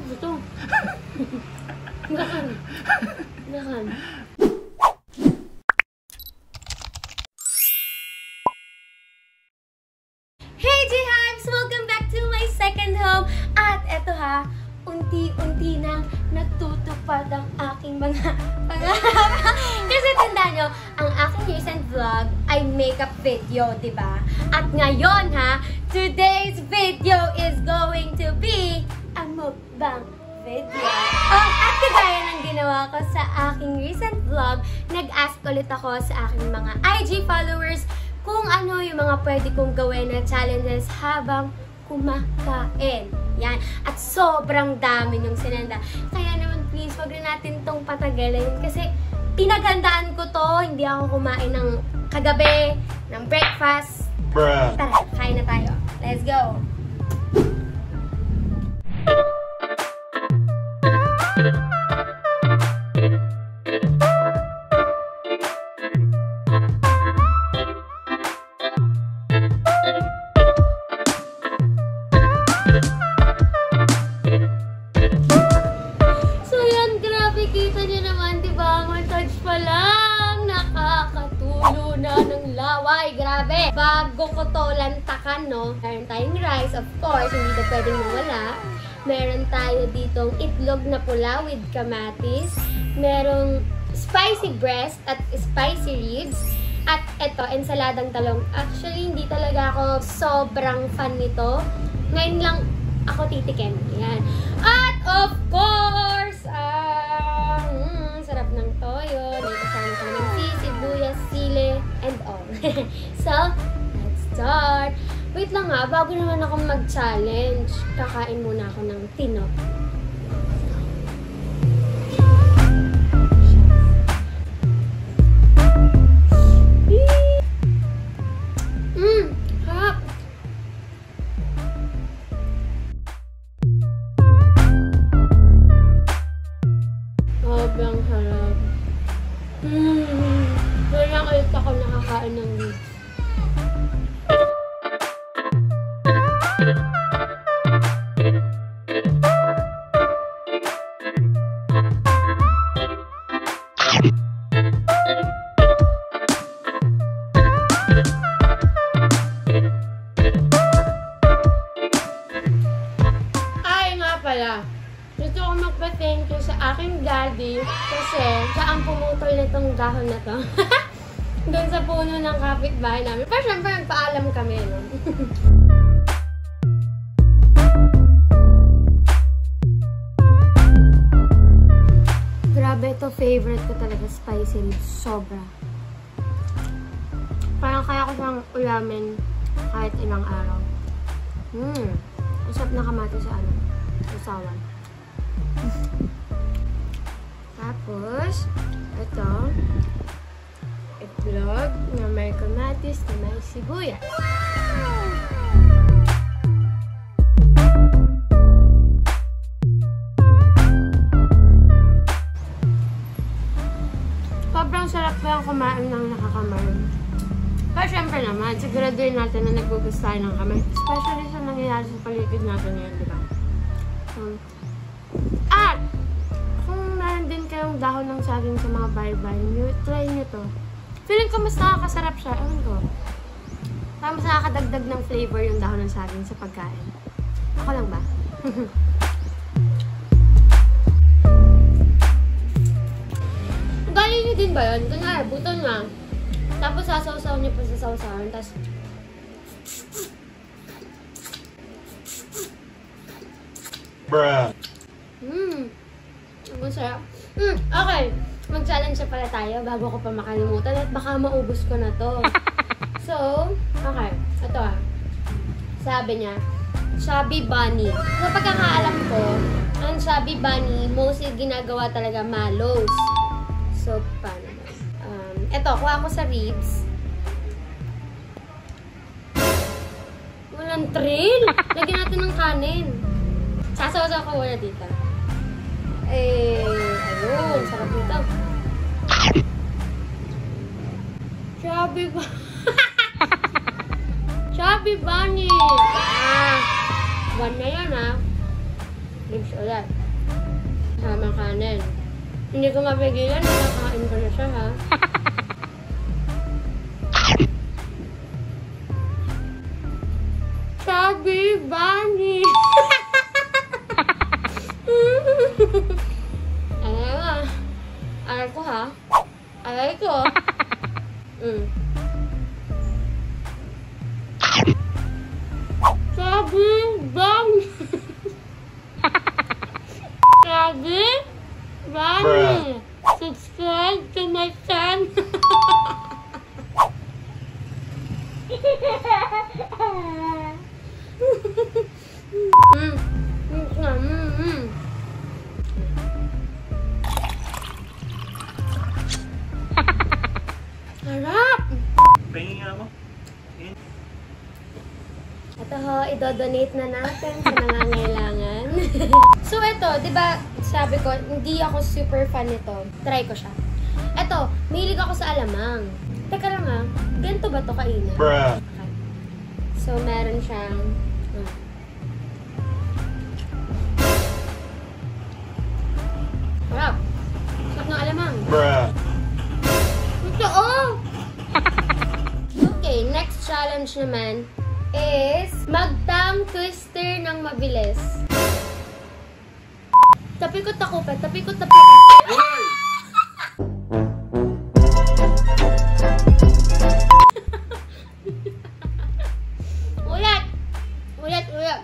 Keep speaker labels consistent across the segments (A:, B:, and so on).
A: ba to? Nakan. Nakan. Hey J-Hives! Welcome back to my second home! At eto ha, unti-unti nang natutupad ang aking mga pangarap. Kasi tanda nyo, ang aking recent vlog ay makeup video, di ba? At ngayon ha, today's video is going to be a mukbang video. Oh, at kagaya ng ginawa ko sa aking recent vlog, nag-ask ulit ako sa aking mga IG followers kung ano yung mga pwede kong gawin na challenges habang kumakain. Yan. At sobrang dami yung sinenda. Kaya naman please, wag na natin tong patagalin kasi pinaghandaan ko to. Hindi ako kumain ng kagabi, ng breakfast.
B: Bruh.
A: Tara, kain na tayo. Let's go! Rice, of course, hindi na pwedeng mawala. Meron tayo ditong itlog na pula with kamatis. Merong spicy breast at spicy ribs. At eto, ensaladang talong. Actually, hindi talaga ako sobrang fan nito. Ngayon lang ako titikim. Yan. At of course, ang mm, sarap ng toyo. May kasama pa ng tea, sibuyas, sile, and all. so, let's start. Wait lang nga, bago naman ako mag-challenge, kakain muna ako ng tino. Mmm. Sobrang harap. Mmm, wala ulit ako nakakain ng ribs. Ay nga pala, gusto ko magpa-thank you sa aking daddy kasi siya ang pumutol nitong dahon na to. Doon sa puno ng kapitbahay namin. Pero syempre, nagpaalam kami, no? Grabe, ito favorite ko talaga, spicy. Sobra. Parang kaya ko siyang ulamin kahit ilang araw. Ang sarap na kamatis sa ano. Usawan. Tapos, ito. Itlog na may kamatis na may sibuyas. Sobrang naman, siguraduhin natin na nagbugustahan ng kamay. Especially sa nangyayari sa paligid natin ngayon, di ba? Um, at, kung meron din kayong dahon ng saging sa mga bahay-bahay nyo, try nyo to. Feeling ko mas nakakasarap siya. Ewan ko. Parang mas nakakadagdag ng flavor yung dahon ng saging sa pagkain. Ako lang ba? Galing niyo din ba yun? Kunwari, buto na. Tapos sasaw-saw niyo pa sa sausawan. Tapos,
B: Bruh.
A: Mmm. Ang sarap. Mm, okay. Mag-challenge na pala tayo bago ko pa makalimutan at baka maubos ko na to. so, okay. Ito ah. Sabi niya, Chubby Bunny. Sa pagkakaalam ko, ang Chubby Bunny, mostly ginagawa talaga malos. So, paano ito, kuha ko sa ribs. Walang trail. Lagyan natin ng kanin. Sasawasaw ko muna dito. Eh, ayun. Sarap nito. Chubby ba? Chubby bunny! Ah, one na yan ah. Lips ulit. Sama kanin. Hindi ko mapigilan, nakakain ko na siya ha. Sabi, Bunny! Aray nga. Aray ko ha. Aray ko. Mm. Sabi, Bunny! Sabi, Bunny! Subscribe to my channel! Mm. Ho, idodonate na natin sa nangangailangan. so ito, di ba sabi ko, hindi ako super fan nito. Try ko siya. Ito, mahilig ako sa alamang. Teka lang ha, ganito ba to kainin?
B: Bruh.
A: Okay. So, meron siyang... Hmm. Harap! Sarap ng alamang.
B: Bruh.
A: Ito, oh! okay, next challenge naman is mag-tongue twister ng mabilis. Tapikot ako pa, tapikot na pa. ulat! Ulat, ulat.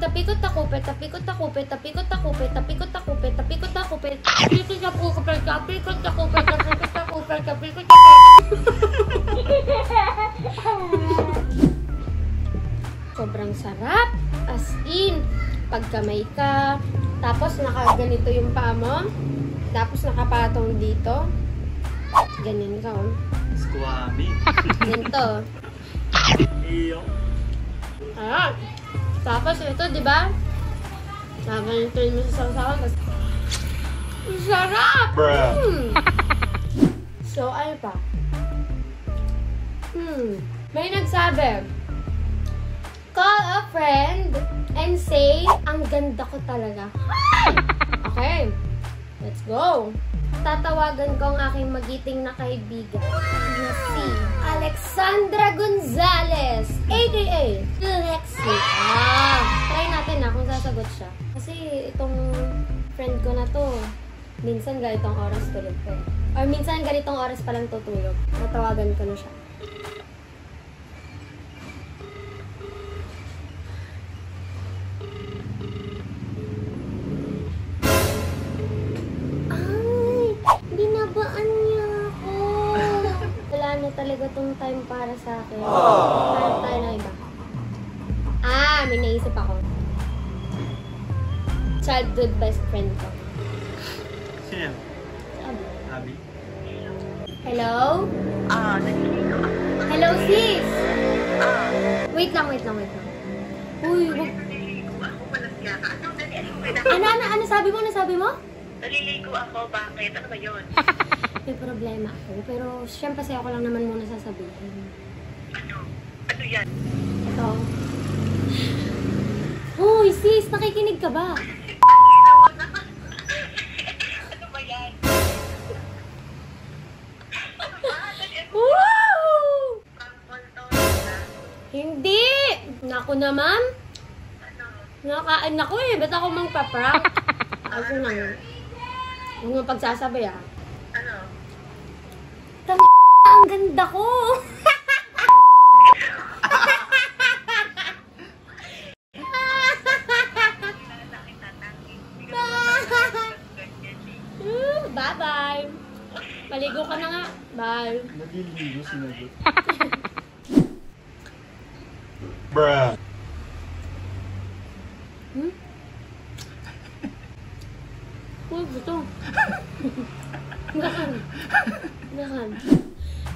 A: Tapikot ako pa, tapikot ako pa, tapikot ako pa, tapikot ako pa, tapikot ako pa. Tapikot ako pa, tapikot ako pa, tapikot ako pa, tapikot ako pa. Sobrang sarap. As in, pagkamay ka, tapos nakaganito yung paa mo, tapos nakapatong dito. Ganyan ka, oh.
B: Squabi.
A: Ganito.
B: Iyo.
A: Ah. Tapos ito, di ba? Naganituin mo sa sausawan. Tapos, sarap!
B: Bruh.
A: Hmm. So, ano pa? Hmm. May nagsabi, call a friend and say, ang ganda ko talaga. Okay. Let's go. Tatawagan ko ang aking magiting na kaibigan na si Alexandra Gonzalez, aka Lexi. Ah, try natin na kung sasagot siya. Kasi itong friend ko na to, minsan ganitong oras tulog pa eh. Or minsan ganitong oras pa lang tutulog. Natawagan ko na siya. Na talaga tong time para sa akin. Hanap tayo na iba. Ah, may naisip ako. Childhood best friend ko.
B: Sino?
A: Sabi.
B: Abi?
A: Hello?
C: Ah, ako.
A: Hello, sis!
C: Ah,
A: Wait lang, wait lang, wait lang. Uy, wag...
C: naliligo ako. Walang yaka. Ano, dali, ano?
A: Ano, ano, ano sabi mo? Ano sabi mo?
C: Naliligo ako. Bakit? Ano ba yun?
A: May problema ako, pero siyempre sa'yo ko lang naman muna sasabihin.
C: Ano? Ano yan?
A: Ito. Hoy, sis! Nakikinig ka ba?
C: Ano ba yan?
A: Woo! Hindi! Naku naman.
C: Ano?
A: Nakain ako eh. Ba't ako mang paprank? Ako na. Huwag mo pagsasabay ah.
C: Ano?
A: Tang ang ganda ko!
C: Kilala kita, tangi. Hindi ka naman ganyan eh.
A: Bye-bye! Maligo ka na nga. Bye!
D: Nagliligo sinagot.
B: Bruh.
A: Hmm? Uy, gusto. Gakan. Gakan.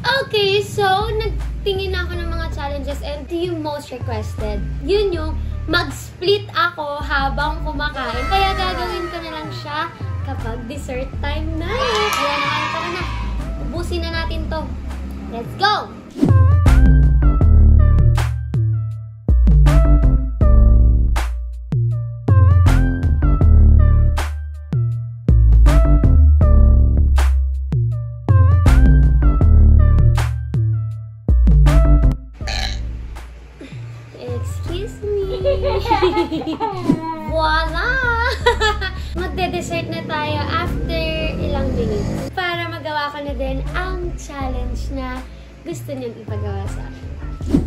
A: Okay, so, nagtingin ako ng mga challenges and yung most requested. Yun yung mag-split ako habang kumakain. Kaya gagawin ko na lang siya kapag dessert time na. Kaya naman, tara na. Ubusin na natin to. Let's go! Na din ang challenge na gusto niyong ipagawa sa akin.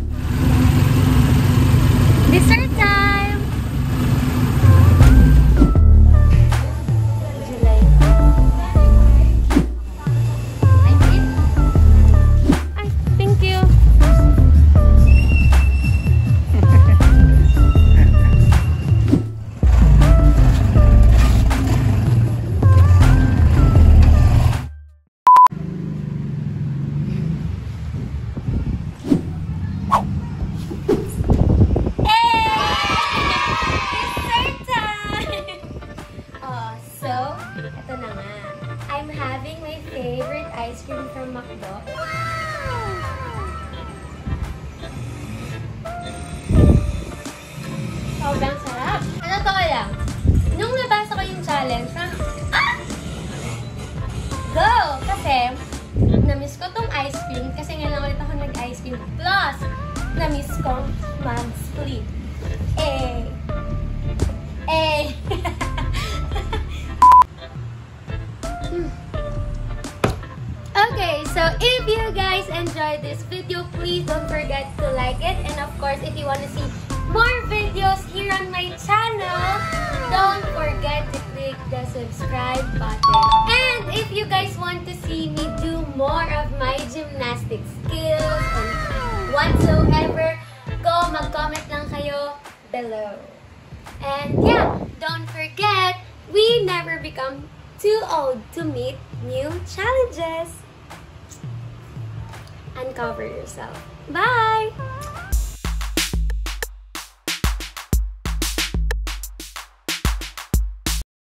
A: Sobrang sarap. Ano to lang? Nung nabasa ko yung challenge, ah! Go! Kasi, na-miss ice cream kasi nga lang ulit nag-ice cream. Plus, na-miss ko. Eh. Eh. Enjoyed this video, please don't forget to like it. And of course, if you want to see more videos here on my channel, don't forget to click the subscribe button. And if you guys want to see me do more of my gymnastic skills and whatsoever, go mag-comment lang kayo below. And yeah, don't forget, we never become too old to meet new challenges. Uncover yourself. Bye!